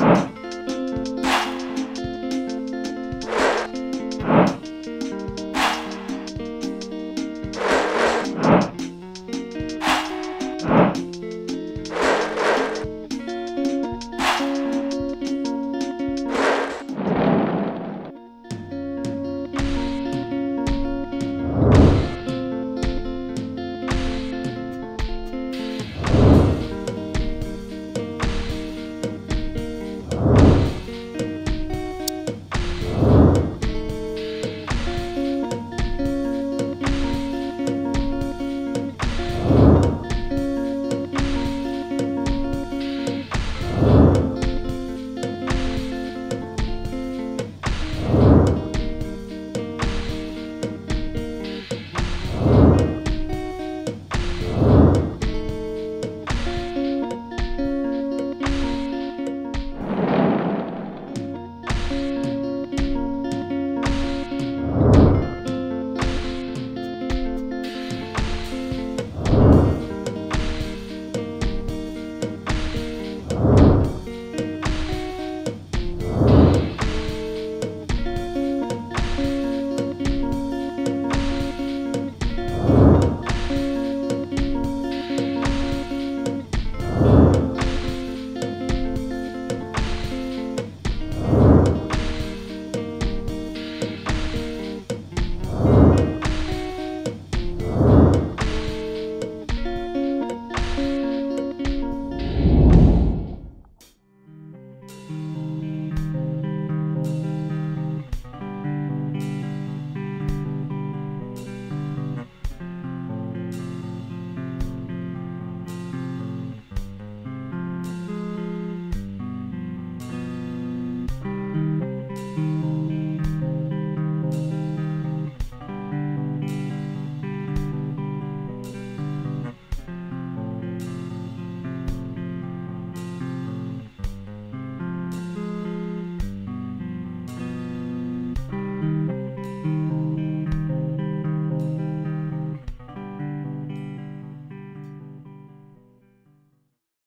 you